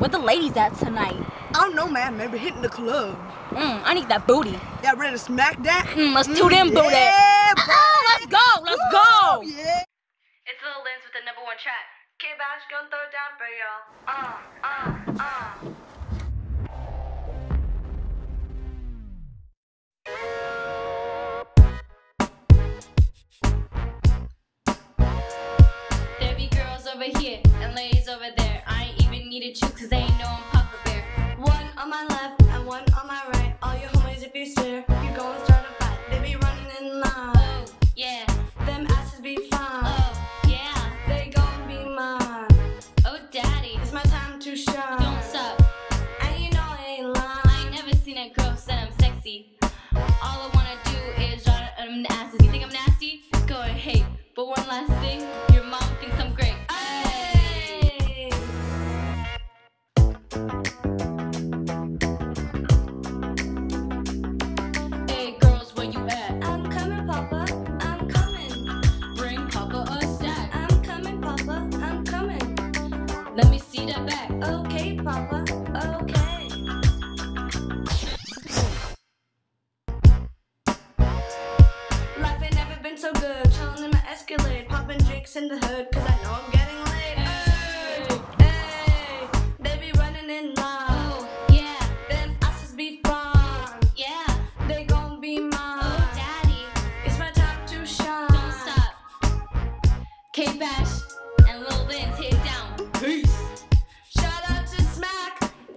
Where the ladies at tonight? I don't know, man. Maybe hitting the club. Mm, I need that booty. Y'all ready to smack that? Mm, let's do them booty. Yeah, Ah, let's go, let's go. Yeah. It's Lil Lyndz with the number one track. K-Bash gonna throw it down for y'all. Uh, uh. Needed you cause they ain't know I'm Papa Bear. One on my left and one on my right. All your homies if you stare, you gon' start a fight. They be running in line. Oh, yeah. Them asses be fine. Oh, yeah. They gon' be mine. Oh, daddy. It's my time to shine. Don't stop. And you know I ain't lying. I ain't never seen a girl say I'm sexy. All I wanna do is run them asses. You think I'm nasty? Go ahead. But one last thing, Life ain't never been so good. Chilling in my Escalade, popping drinks in the hood, cause I know I'm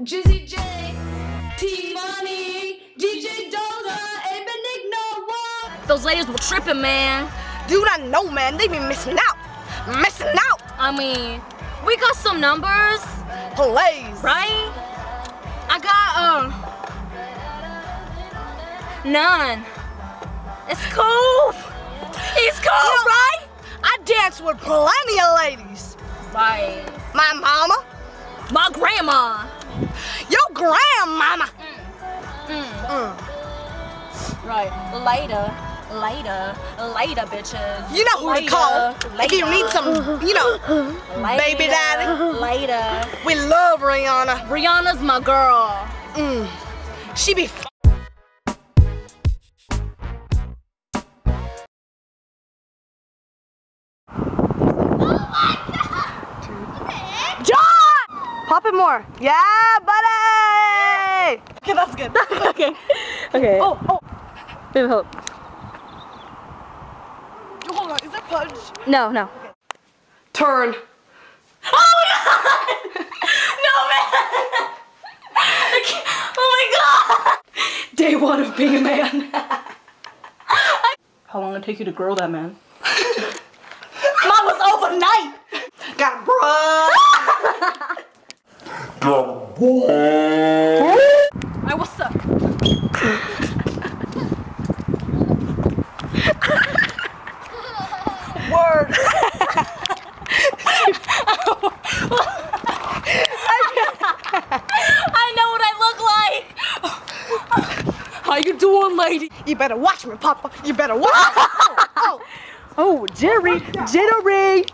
Drizzy J, T Money, DJ Doza, Aben Igno, what? Those ladies were tripping, man. Dude, I know, man. They be missing out. Missing out. I mean, we got some numbers, Please. right? I got um none. It's cool. It's cool, right? I dance with plenty of ladies. Right. My mama, My grandma. your grandmama. Mm. Mm. Right. Later. Later. Later, bitches. You know who to call if you need some, you know, Later. baby daddy. Later. We love Rihanna. Rihanna's my girl. Mm. She be. F- John! Pop it more. Yeah, buddy! Okay, that's good. okay. Okay. oh, oh. Baby, hold. Hold on, is that Pudge? No, no. Turn. Oh my god! No, man! Oh my god! Day one of being a man. How long did it take you to grow that man? Mine was overnight! Got it, bruh. I know what I look like! How you doing, lady? You better watch me, Papa. You better watch me. oh, oh. Oh, Jerry, jittery.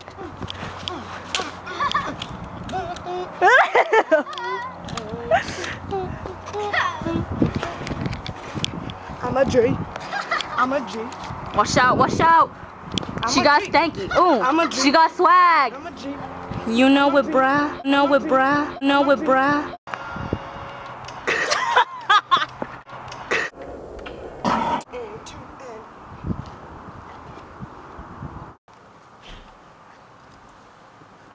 I'm a G. I'm a G. Watch out, watch out! I'm she got G. stanky. Ooh, I'm a G. she got swag. I'm a G. You know it, bruh. Know it, bruh. Know it, bruh.